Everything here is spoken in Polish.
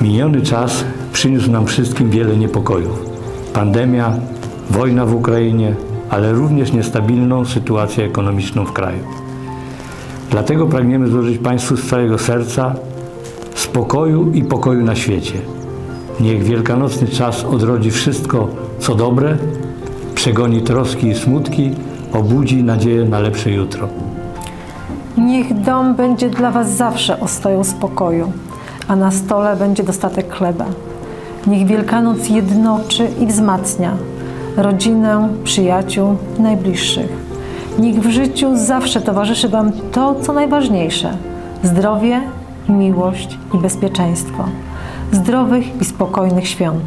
Miniony czas przyniósł nam wszystkim wiele niepokoju, Pandemia, wojna w Ukrainie, ale również niestabilną sytuację ekonomiczną w kraju. Dlatego pragniemy złożyć Państwu z całego serca spokoju i pokoju na świecie. Niech wielkanocny czas odrodzi wszystko, co dobre, przegoni troski i smutki, obudzi nadzieję na lepsze jutro. Niech dom będzie dla Was zawsze ostoją spokoju, a na stole będzie dostatek chleba. Niech Wielkanoc jednoczy i wzmacnia rodzinę, przyjaciół, najbliższych. Niech w życiu zawsze towarzyszy Wam to, co najważniejsze zdrowie, miłość i bezpieczeństwo. Zdrowych i spokojnych świąt.